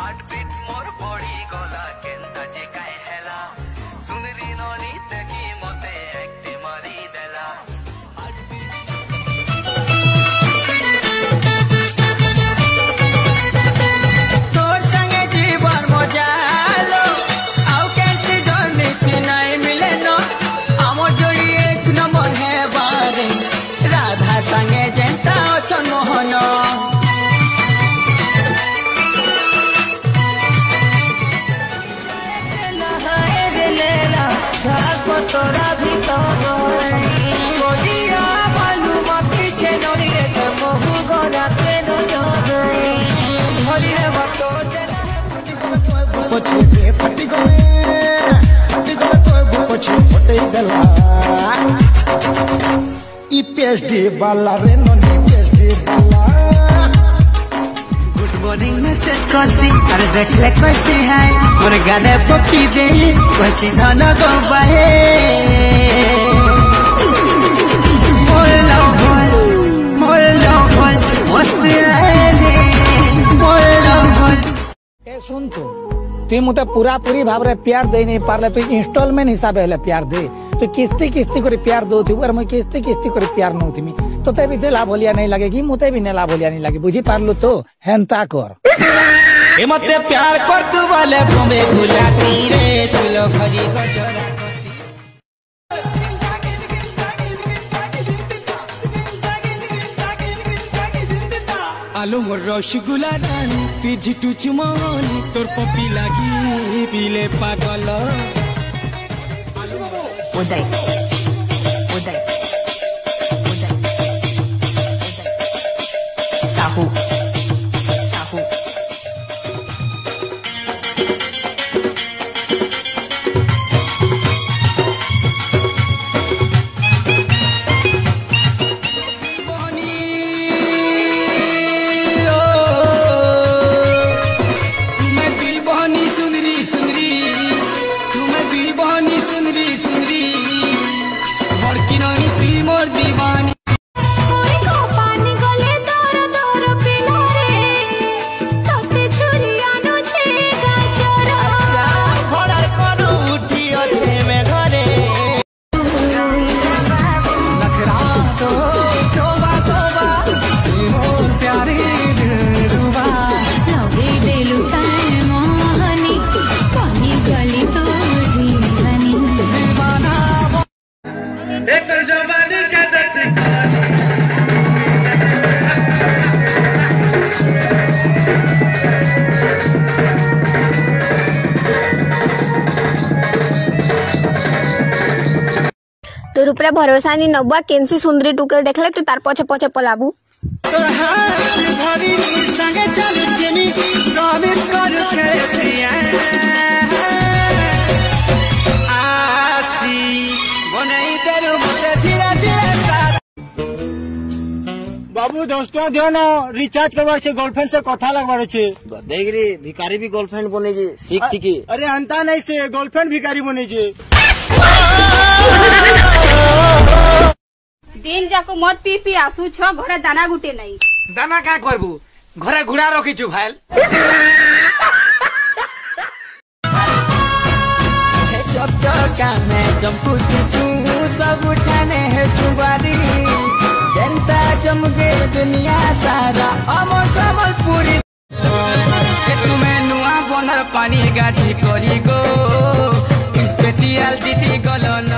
Heartbeat মোর বড়ি গলা, কেন্দা যে কায় হেলা। সুনরি ননি দেখি মতে একটি মারি দেলা। তোর সঙ্গে জীবন মজা আলো আউ কেনসি জর্নীতি নাই মিলে ন আমার জড়ি এক নম্বর হেবারে রাধা সঙ্গে যেতা অচন হন তোরা ভিতর पछे फटी गए फटी गए तो पछे फटे दला ई पेस्टी वाला रे ननी पेस्टी वाला मॉर्निंग में सेट कसी अरे देख ले कैसी है और गाने पप्पी दे वैसी धन गवाए मोर लवर मोर लवर मस्त आए मोर लवर ए सुन तू? তুই মতো পুরাপুরি ভাবে পিয়ার দেই নি পারলে তুই ইনস্টলমেন্ট হিসাবে হলে পিয়ার দে তুই কিস্তি কিস্তি করে পিয়ার দৌথিবু আর মুই কিস্তি কিস্তি করে পিয়ার নৌথিমি তোতে বি দেলা বলিয়া নাই লাগে কি মতে বি নেলা বলিয়া নাই লাগে বুঝি পারলু তো হেনতা কর এমতে মতে প্যার করতু বলে ভুমে ভুলাতি তীরে সুলো ভরি গজরা আলম রসগুলা রানী পিঝি টুচুমন তোর পপি লাগি পিলে পাগল। উদয় তোর উপরে ভরসা নি নবা কেনসি সুন্দরী টুকেল দেখলে তুই তার পছে পছে পলাবু। বাবু দশ টাকা দিও না রিচার্জ করবার আছে গার্লফ্রেন্ড সে কথা লাগবার আছে। দেখ রে ভিকারি বি গার্লফ্রেন্ড বনেছে শিখ ঠিকই। আরে আনতা নাই সে গার্লফ্রেন্ড ভিকারি বনেছে যাক মদ পি পি আসুছ ঘরে দানা গুটে নাই দানা কা করবু ঘরে ঘোড়া রখিছু ভাইল चौका में जम्पू चुसू सब उठाने है सुबारी जनता जम गए दुनिया सारा अमर समल पूरी तुम्हें नुआ बनर पानी गाड़ी करी गो स्पेशल दिसी गलन